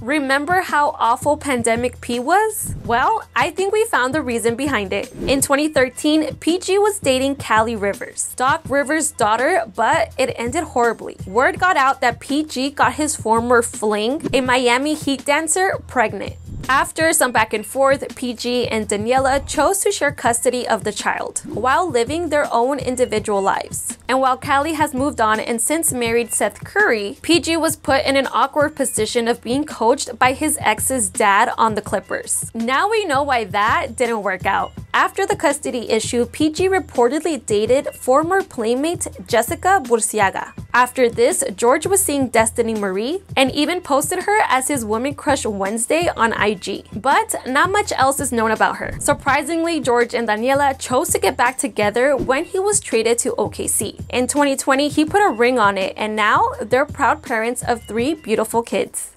Remember how awful Pandemic P was? Well, I think we found the reason behind it. In 2013, PG was dating Callie Rivers, Doc Rivers' daughter, but it ended horribly. Word got out that PG got his former fling, a Miami Heat dancer, pregnant. After some back and forth, PG and Daniela chose to share custody of the child while living their own individual lives. And while Callie has moved on and since married Seth Curry, PG was put in an awkward position of being coached by his ex's dad on the Clippers. Now we know why that didn't work out. After the custody issue, PG reportedly dated former playmate Jessica Burciaga. After this, George was seeing Destiny Marie and even posted her as his woman crush Wednesday on IG. But not much else is known about her. Surprisingly, George and Daniela chose to get back together when he was traded to OKC. In 2020, he put a ring on it, and now they're proud parents of three beautiful kids.